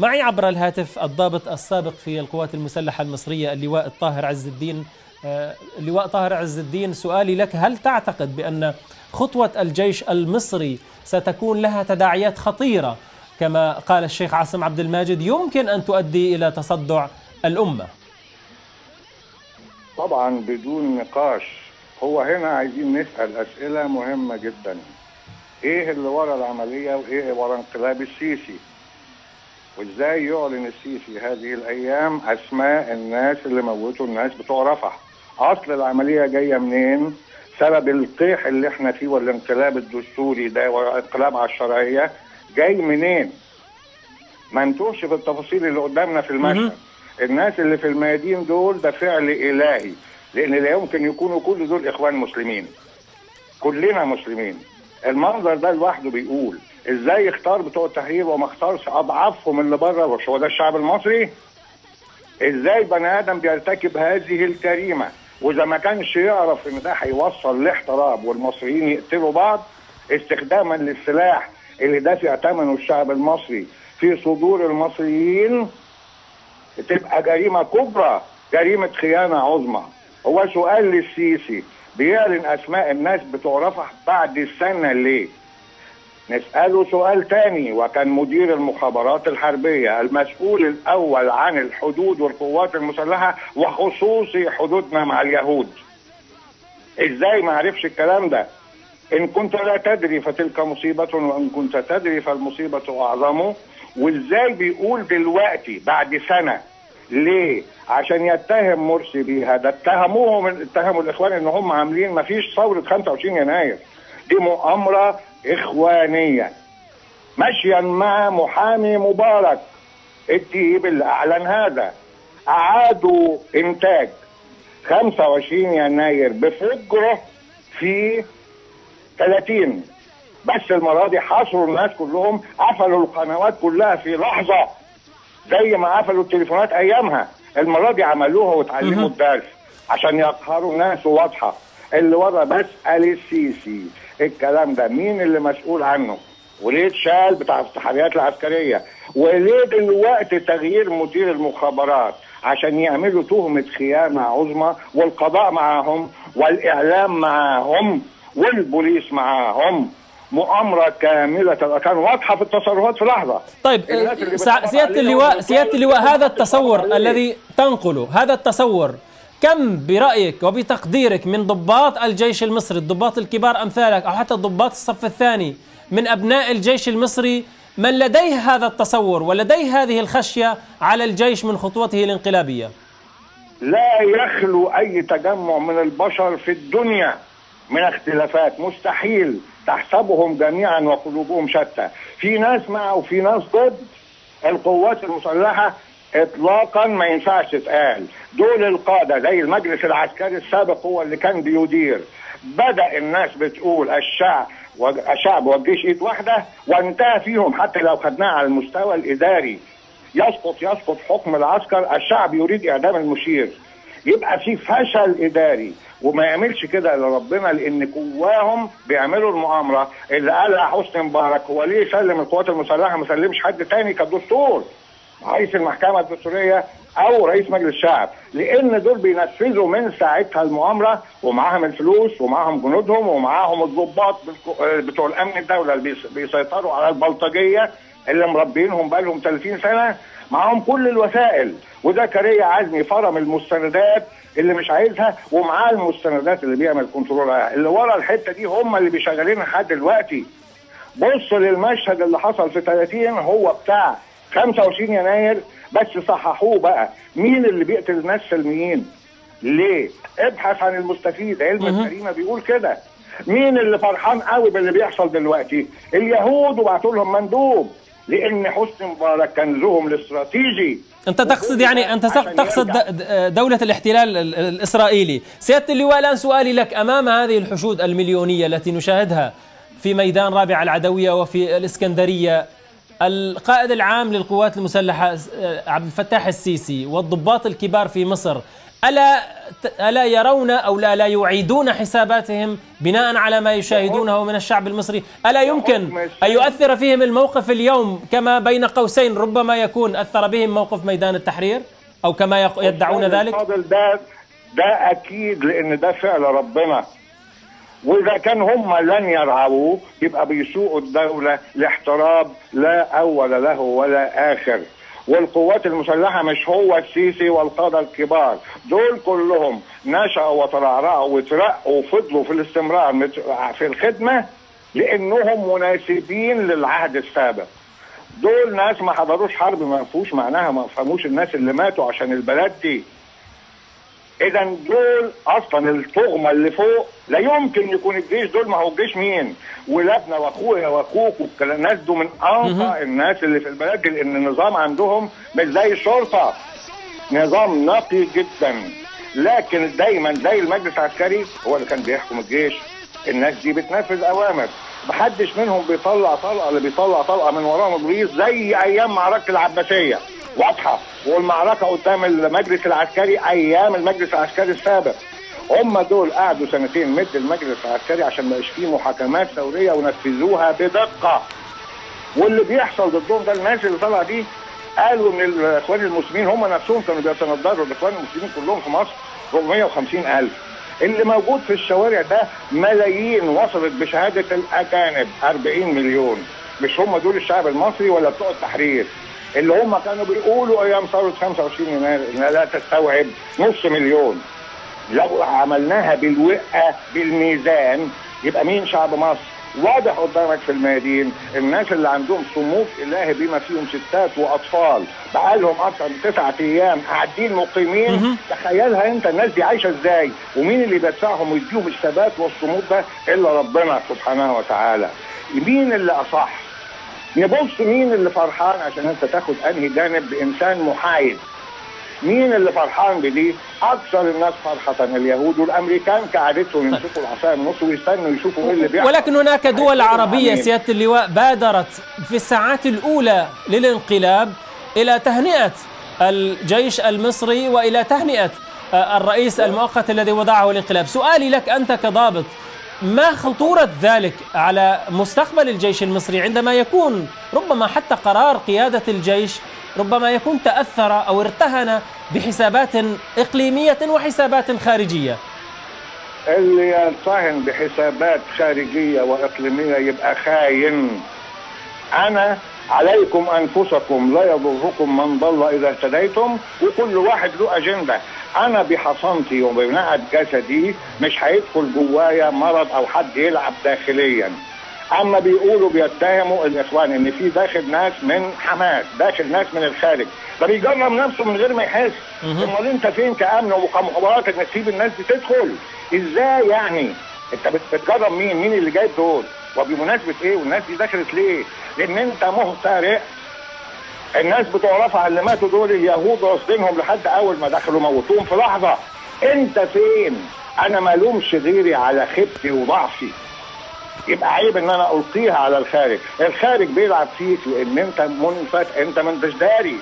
معي عبر الهاتف الضابط السابق في القوات المسلحة المصرية اللواء الطاهر عز الدين. آه، اللواء طاهر عز الدين سؤالي لك هل تعتقد بأن خطوة الجيش المصري ستكون لها تداعيات خطيرة؟ كما قال الشيخ عاصم عبد الماجد يمكن أن تؤدي إلى تصدع الأمة. طبعا بدون نقاش. هو هنا عايزين نسأل أسئلة مهمة جدا. إيه اللي ورا العملية وإيه ورا انقلاب السيسي؟ وإزاي يعلن السيسي هذه الأيام أسماء الناس اللي موتوا الناس بتوع رفح؟ أصل العملية جاية منين؟ سبب القيح اللي إحنا فيه والانقلاب الدستوري ده والانقلاب على الشرعية جاي منين؟ ما نتوهش في التفاصيل اللي قدامنا في المشهد. الناس اللي في الميادين دول ده فعل إلهي لأن لا يمكن يكونوا كل دول إخوان مسلمين. كلنا مسلمين. المنظر ده لوحده بيقول إزاي اختار بتوع التحرير وما اختارش اضعافهم اللي بره؟ مش هو ده الشعب المصري؟ إزاي بني آدم بيرتكب هذه الجريمة؟ وإذا ما كانش يعرف إن ده هيوصل لاحتراب والمصريين يقتلوا بعض استخداما للسلاح اللي دافع ثمنه الشعب المصري في صدور المصريين تبقى جريمة كبرى جريمة خيانة عظمى. هو سؤال للسيسي. بيعلن أسماء الناس بتوع رفح بعد السنة ليه؟ نسأله سؤال تاني وكان مدير المخابرات الحربية المسؤول الأول عن الحدود والقوات المسلحة وخصوصي حدودنا مع اليهود. إزاي؟ ما عرفش الكلام ده. إن كنت لا تدري فتلك مصيبة وإن كنت تدري فالمصيبة أعظم. وإزاي بيقول دلوقتي بعد سنة؟ ليه؟ عشان يتهم مرسي بيها. ده اتهموهم اتهموا الإخوان إن هم عاملين ما فيش ثورة 25 يناير. دي مؤامرة إخوانية. مشيا مع محامي مبارك. الديب اللي اعلن هذا. أعادوا إنتاج 25 يناير بفجره في 30 بس المره دي حصروا الناس كلهم قفلوا القنوات كلها في لحظة زي ما قفلوا التليفونات أيامها. المرة دي عملوها وتعلموا الدرس عشان يقهروا الناس واضحة. اللي ورا بسال السيسي. الكلام ده مين اللي مسؤول عنه؟ وليه اتشال بتاع التحريات العسكرية. وليه دلوقتي تغيير مدير المخابرات عشان يعملوا تهمة خيانة عظمى والقضاء معاهم والإعلام معاهم والبوليس معاهم مؤامرة كاملة. الأركان واضحة في التصرفات في لحظة. طيب سيادة اللواء سيادة اللواء هذا التصور الذي تنقله هذا التصور كم برأيك وبتقديرك من ضباط الجيش المصري الضباط الكبار أمثالك أو حتى ضباط الصف الثاني من أبناء الجيش المصري من لديه هذا التصور ولديه هذه الخشية على الجيش من خطوته الانقلابية؟ لا يخلو أي تجمع من البشر في الدنيا من اختلافات. مستحيل. تحسبهم جميعا وقلوبهم شتى. في ناس مع وفي ناس ضد. القوات المسلحة اطلاقا ما ينفعش تتقال. دول القادة زي المجلس العسكري السابق هو اللي كان بيدير. بدأ الناس بتقول الشعب الشعب والجيش إيد واحدة وانتهى فيهم حتى لو خدناه على المستوى الإداري. يسقط يسقط حكم العسكر. الشعب يريد إعدام المشير. يبقى في فشل إداري. وما يعملش كده إلا ربنا لأن جواهم بيعملوا المؤامرة. اللي قالها حسني مبارك هو ليه سلم القوات المسلحة ما سلمش حد تاني كدستور؟ رئيس المحكمة الدستورية أو رئيس مجلس الشعب. لأن دول بينفذوا من ساعتها المؤامرة ومعاهم الفلوس ومعاهم جنودهم ومعاهم الضباط بتوع الأمن الدولة اللي بيسيطروا على البلطجية اللي مربينهم بقالهم 30 سنة. معاهم كل الوسائل. وزكريا عزمي فرم المستندات اللي مش عايزها ومعاه المستندات اللي بيعمل كنترول عليها. اللي ورا الحتة دي هم اللي بيشغلينها لحد دلوقتي. بص للمشهد اللي حصل في 30 هو بتاع 25 يناير. بس صححوه بقى. مين اللي بيقتل الناس سلميين؟ ليه؟ ابحث عن المستفيد. علم الجريمة بيقول كده. مين اللي فرحان قوي باللي بيحصل دلوقتي؟ اليهود وبعتوا لهم مندوب. لأن حسني مبارك كنزهم الاستراتيجي. انت تقصد يعني انت تقصد دولة الاحتلال الإسرائيلي. سيادة اللواء الآن سؤالي لك. أمام هذه الحشود المليونية التي نشاهدها في ميدان رابع العدوية وفي الإسكندرية القائد العام للقوات المسلحة عبد الفتاح السيسي والضباط الكبار في مصر ألا ألا يرون أو لا, لا يعيدون حساباتهم بناء على ما يشاهدونه من الشعب المصري؟ ألا يمكن أن يؤثر فيهم الموقف اليوم كما بين قوسين ربما يكون أثر بهم موقف ميدان التحرير؟ أو كما يدعون ذلك؟ ده ده أكيد لأن ده فعل ربنا. وإذا كان هم لن يرعوه يبقى بيسوقوا الدولة لاحتراب لا أول له ولا آخر. والقوات المسلحة مش هو السيسي والقادة الكبار. دول كلهم نشأوا وترعرعوا وترقوا وفضلوا في الاستمرار في الخدمة لأنهم مناسبين للعهد السابق. دول ناس ما حضروش حرب ما فيهوش معناها ما فهموش الناس اللي ماتوا عشان البلد دي. إذا دول أصلا الطغمه اللي فوق لا يمكن يكون الجيش دول ما هو الجيش مين؟ ولادنا وأخويا وأخوك الناس دول من انقى الناس اللي في البلد لأن النظام عندهم مش زي الشرطة. نظام نقي جدا. لكن دايما زي المجلس العسكري هو اللي كان بيحكم الجيش. الناس دي بتنفذ أوامر. محدش منهم بيطلع طلقة اللي بيطلع طلقة من وراه مبريز زي أيام معركة العباسية. واضحة. والمعركة قدام المجلس العسكري أيام المجلس العسكري السابق. هم دول قعدوا سنتين مد المجلس العسكري عشان ما يبقاش فيه محاكمات ثورية ونفذوها بدقة. واللي بيحصل ضدهم ده الناس اللي طالعة دي قالوا إن الإخوان المسلمين هم نفسهم كانوا بيتندروا الاخوان المسلمين كلهم في مصر 450 ألف. اللي موجود في الشوارع ده ملايين وصلت بشهادة الأجانب 40 مليون. مش هم دول الشعب المصري ولا بتوع التحرير؟ اللي هم كانوا بيقولوا أيام ثورة 25 يناير إنها لا تستوعب نص مليون. لو عملناها بالوقه بالميزان يبقى مين شعب مصر؟ واضح قدامك في الميادين الناس اللي عندهم صمود إلهي بما فيهم ستات وأطفال. بقالهم أكثر من تسعة أيام قاعدين مقيمين. تخيلها أنت الناس دي عايشة إزاي؟ ومين اللي بيدفعهم ويديهم الثبات والصمود ده؟ إلا ربنا سبحانه وتعالى. مين اللي أصح؟ يبص مين اللي فرحان عشان انت تاخد انهي جانب بإنسان محايد. مين اللي فرحان بدي؟ أكثر الناس فرحة اليهود والأمريكان كعادتهم يمسكوا العصاية من النص ويستنوا يشوفوا إيه اللي بيحصل. ولكن هناك دول عربية سيادة اللواء بادرت في الساعات الأولى للانقلاب إلى تهنئة الجيش المصري وإلى تهنئة الرئيس المؤقت الذي وضعه الانقلاب، سؤالي لك أنت كضابط ما خطورة ذلك على مستقبل الجيش المصري عندما يكون ربما حتى قرار قيادة الجيش ربما يكون تأثر أو ارتهن بحسابات إقليمية وحسابات خارجية؟ اللي يرتهن بحسابات خارجية وإقليمية يبقى خاين. أنا عليكم أنفسكم لا يضركم من ضل إذا اهتديتم وكل واحد له أجندة. أنا بحصنتي وبنقد جسدي مش هيدخل جوايا مرض أو حد يلعب داخليا. أما بيقولوا بيتهموا الإخوان إن في داخل ناس من حماس داخل ناس من الخارج. ده بيجرم نفسه من غير ما يحس. أمال أنت فين كأمن وكمخابرات انك تسيب الناس دي تدخل؟ إزاي يعني؟ أنت بتجرم مين؟ مين اللي جايب دول؟ وبمناسبة إيه؟ والناس دي دخلت ليه؟ لأن أنت مهترئ الناس بتوع رفع اللي ماتوا دول اليهود راصدينهم لحد أول ما دخلوا موتوهم. في لحظة أنت فين؟ أنا ما لومش غيري على خيبتي وضعفي. يبقى عيب إن أنا ألقيها على الخارج. الخارج بيلعب فيك لأن أنت منفت أنت ما انتش داري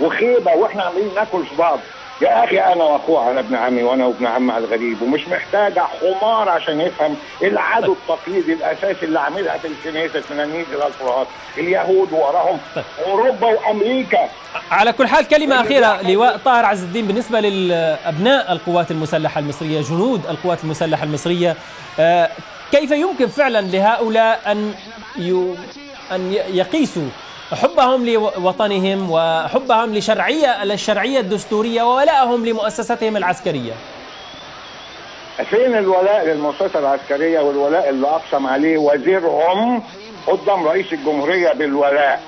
وخيبة وإحنا عاملين ناكل في بعض. يا أخي أنا واخوه أنا ابن عمي وأنا وابن عم على الغريب ومش محتاجة حمار عشان يفهم العدو التقليدي الأساسي اللي عاملها في الكنيسة من النيل إلى الفرات اليهود وراهم أوروبا وأمريكا. على كل حال كلمة أخيرة لواء طاهر عز الدين بالنسبة لابناء القوات المسلحة المصرية جنود القوات المسلحة المصرية كيف يمكن فعلا لهؤلاء أن أن يقيسوا حبهم لوطنهم وحبهم لشرعيه الشرعيه الدستورية وولائهم لمؤسستهم العسكرية. فين الولاء للمؤسسة العسكرية والولاء اللي أقسم عليه وزيرهم قدام رئيس الجمهورية بالولاء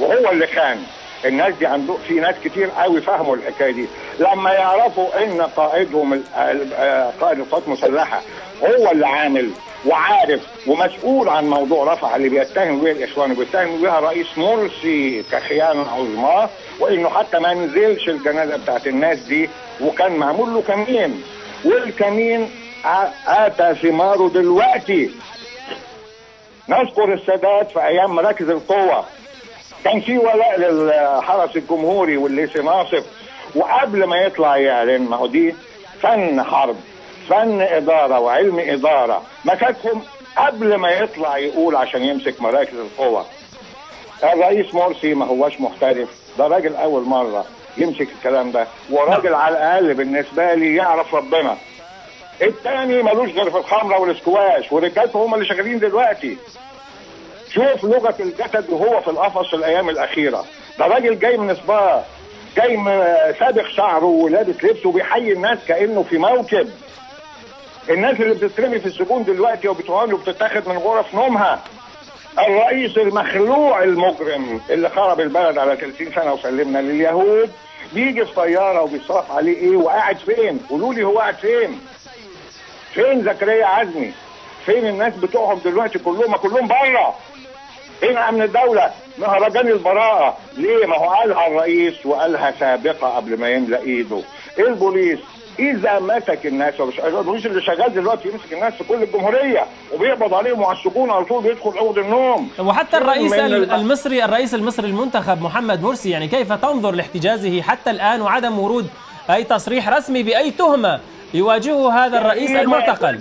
وهو اللي كان الناس دي عنده في ناس كتير قوي فهموا الحكاية دي. لما يعرفوا إن قائدهم قائد القوات المسلحة هو اللي عامل وعارف ومسؤول عن موضوع رفح اللي بيتهم به الإخوان وبيتهم بها رئيس مرسي كخيانة عظمى وإنه حتى ما نزلش الجنازة بتاعت الناس دي وكان معمول له كمين. والكمين آتى ثماره دلوقتي. نذكر السادات في أيام مراكز القوة. كان في ولاء للحرس الجمهوري والليسي ناصف وقبل ما يطلع يعلن ما هو دي فن حرب فن إدارة وعلم إدارة. مسكهم قبل ما يطلع يقول عشان يمسك مراكز القوه الرئيس مرسي ما هواش محترف ده راجل أول مرة يمسك الكلام ده. وراجل على الأقل بالنسبة لي يعرف ربنا. التاني ملوش غير في الخمرة والاسكواش ورجالته هم اللي شغالين دلوقتي. شوف لغة الجسد وهو في القفص الأيام الأخيرة ده راجل جاي من سبا جاي م- سابق شعره ولابس لبسه وبيحيي الناس كأنه في موكب الناس اللي بتترمي في السجون دلوقتي وبتهان وبتتاخد من غرف نومها الرئيس المخلوع المجرم اللي خرب البلد على 30 سنة وسلمنا لليهود بيجي في طيارة وبيصرف عليه إيه وقاعد فين؟ قولوا لي هو قاعد فين؟ فين زكريا عزمي؟ فين الناس بتوعهم دلوقتي كلهم؟ ما كلهم بره. فين أمن الدولة؟ مهرجان البراءة. ليه؟ ما هو قالها الرئيس وقالها سابقة قبل ما يملأ إيده. البوليس؟ إذا مسك الناس ومش- البوليس اللي شغال دلوقتي يمسك الناس في كل الجمهورية وبيقبض عليهم وعلى السجون على طول بيدخل اوضه النوم. وحتى الرئيس من ال- الب- المصري الرئيس المصري المنتخب محمد مرسي يعني كيف تنظر لاحتجازه حتى الآن وعدم ورود أي تصريح رسمي بأي تهمة؟ يواجهه هذا الرئيس المعتقل.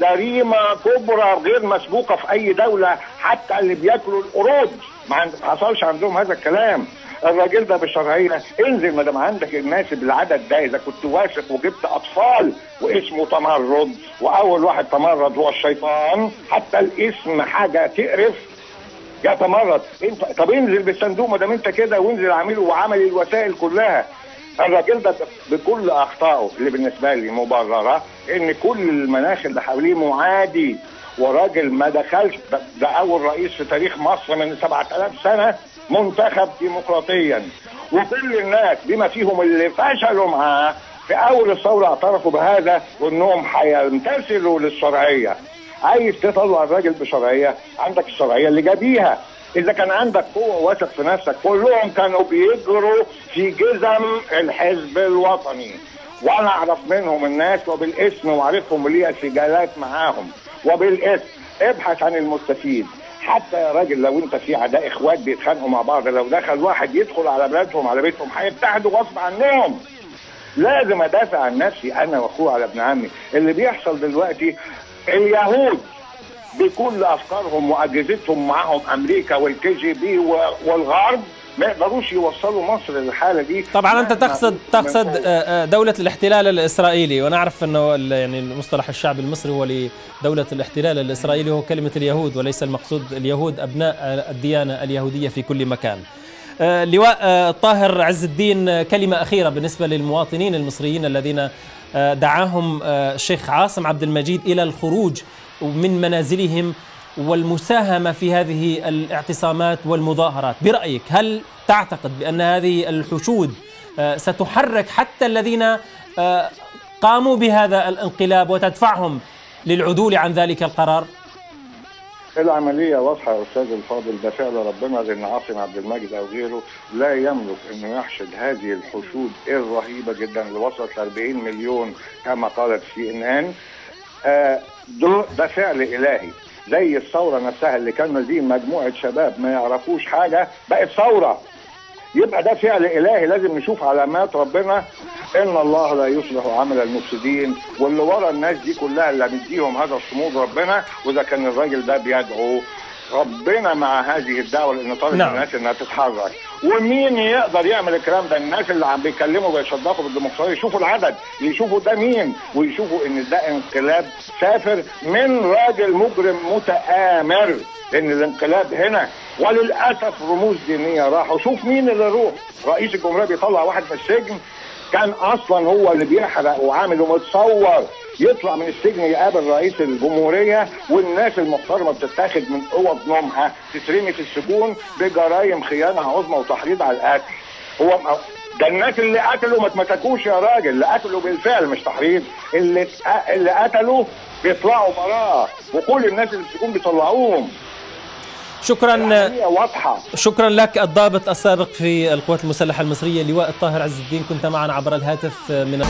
جريمة كبرى غير مسبوقة في أي دولة حتى اللي بياكلوا القرود. ما حصلش عندهم هذا الكلام. الراجل ده بالشرعية انزل ما دام عندك الناس بالعدد ده إذا كنت واثق وجبت أطفال واسمه تمرد وأول واحد تمرد هو الشيطان. حتى الاسم حاجة تقرف. يتمرد انت طب انزل بالصندوق ما دام انت كده وانزل اعمله وعمل الوسائل كلها. الراجل ده بكل أخطائه اللي بالنسبة لي مبررة إن كل المناخ اللي حواليه معادي. وراجل ما دخلش ده, أول رئيس في تاريخ مصر من 7000 سنة منتخب ديمقراطيا. وكل الناس بما فيهم اللي فشلوا معاه في أول الثورة اعترفوا بهذا وإنهم هيمتثلوا للشرعية. عايز تطلع الراجل بشرعية؟ عندك الشرعية اللي جابيها. إذا كان عندك قوة واثق في نفسك كلهم كانوا بيجروا في جزم الحزب الوطني. وأنا أعرف منهم الناس وبالاسم وعارفهم وليا سجالات معاهم. وبالاسم ابحث عن المستفيد. حتى يا راجل لو أنت في عداء إخوات بيتخانقوا مع بعض لو دخل واحد يدخل على بلادهم على بيتهم هيتحدوا غصب عنهم. لازم أدافع عن نفسي أنا وأخويا على ابن عمي. اللي بيحصل دلوقتي اليهود. بكل أفكارهم وأجهزتهم معاهم أمريكا والكي جي بي والغرب ما يقدروش يوصلوا مصر للحالة دي طبعا أنت تقصد تقصد. آه، آه، دولة الاحتلال الإسرائيلي وأنا أعرف إنه يعني المصطلح الشعبي المصري هو لدولة الاحتلال الإسرائيلي هو كلمة اليهود وليس المقصود اليهود أبناء الديانة اليهودية في كل مكان. آه، لواء طاهر عز الدين كلمة أخيرة بالنسبة للمواطنين المصريين الذين دعاهم آه، الشيخ عاصم عبد المجيد إلى الخروج من منازلهم والمساهمة في هذه الاعتصامات والمظاهرات. برأيك هل تعتقد بأن هذه الحشود آه، ستحرك حتى الذين آه، قاموا بهذا الانقلاب وتدفعهم للعدول عن ذلك القرار؟ العملية واضحة يا أستاذ الفاضل ده فعل ربنا لأن عاصم عبد المجيد أو غيره لا يملك أنه يحشد هذه الحشود الرهيبة جدا اللي وصلت ل 40 مليون كما قالت سي إن إن. آه، ده فعل إلهي. زي الثورة نفسها اللي كان دي مجموعة شباب ما يعرفوش حاجة بقت ثورة. يبقى ده فعل إلهي لازم نشوف علامات ربنا إن الله لا يصلح عمل المفسدين واللي ورا الناس دي كلها اللي مديهم هذا الصمود ربنا وإذا كان الراجل ده بيدعو ربنا مع هذه الدعوة لأن طالب نعم. الناس إنها تتحرك ومين يقدر يعمل الكلام ده؟ الناس اللي عم بيتكلموا بيشدقوا بالديمقراطية يشوفوا العدد يشوفوا ده مين ويشوفوا إن ده انقلاب سافر من راجل مجرم متآمر. لأن الانقلاب هنا وللأسف رموز دينية راحوا. شوف مين اللي يروح رئيس الجمهورية بيطلع واحد في السجن. كان أصلا هو اللي بيحرق وعامل ومتصور. يطلع من السجن يقابل رئيس الجمهورية والناس المحترمة بتتاخد من أوض نومها تترمي في السجون بجرائم خيانة عظمى وتحريض على القتل هو ده الناس اللي قتلوا ما اتمسكوش يا راجل اللي قتلوا بالفعل مش تحريض. اللي اللي قتلوا بيطلعوا براءة وكل الناس اللي في السجون بيطلعوهم. شكرا. واضحة. شكرا لك الضابط السابق في القوات المسلحة المصرية لواء الطاهر عز الدين كنت معنا عبر الهاتف من